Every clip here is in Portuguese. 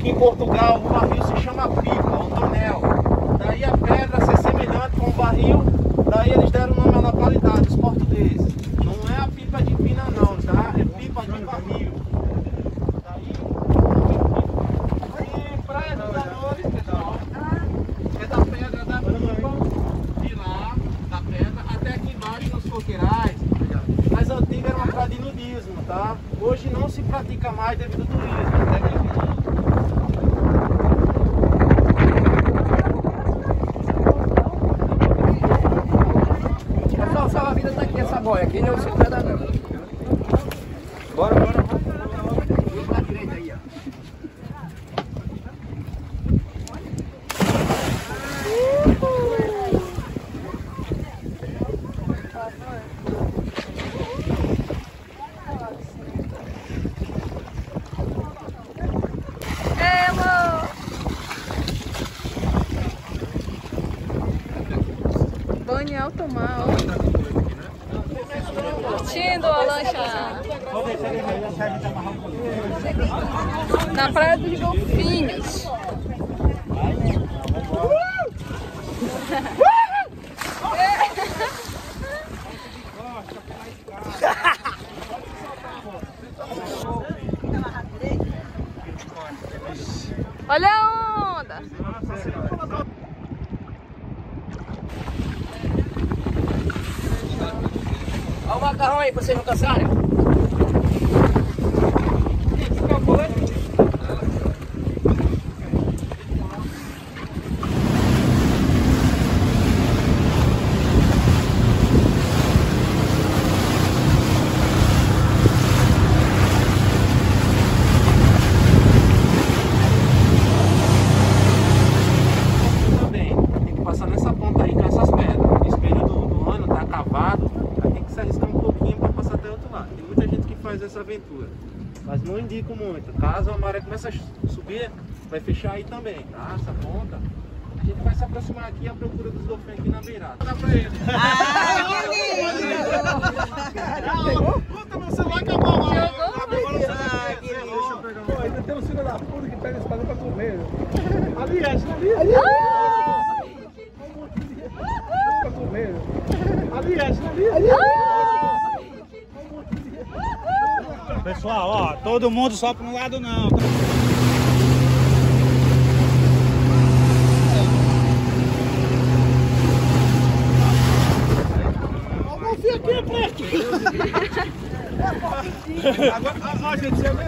que em Portugal o barril se chama pipa, o tonel. Daí a pedra ser semelhante com o barril, daí eles deram o nome à localidade, os portugueses. Não é a pipa de pina não, tá? É pipa de barril. Daí, e praia dos Anores, pessoal, é da pedra da pipa, de lá, da pedra, até aqui embaixo nos coqueirais. Mas antiga era uma praia de nudismo, tá? Hoje não se pratica mais devido ao turismo. Até que... Pessoal, salva a vida tá aqui, essa boia aqui, não se prenda Banho em alto mar, ó. Curtindo a lancha. Na praia dos golfinhos. Olha a onda! Olha o macarrão aí pra vocês não cansarem. passar nessa ponta aí com essas pedras. Esse período do, do ano tá cavado, aí tem que se arriscar um pouquinho para passar até o outro lado. Tem muita gente que faz essa aventura. Mas não indico muito. Caso a maré comece a subir, vai fechar aí também, tá? Essa ponta. A gente vai se aproximar aqui à procura dos golfinhos aqui na beirada. Dá pra ele. Puta, meu celular acabou lá. Pô, ainda tem um filho da puta que pega esse bagulho pra comer. Ali, Edson, ali. ali. Pra comer. Ali, Edson, ali. ali. Pessoal, ó, todo mundo só para um lado não. Aqui, é preto. Agora, ó, gente, você vê?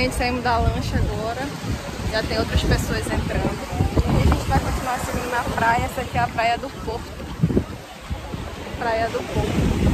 Gente, saímos da lancha agora. Já tem outras pessoas entrando. E a gente vai continuar seguindo na praia. Essa aqui é a Praia do Porto. Praia do Porto.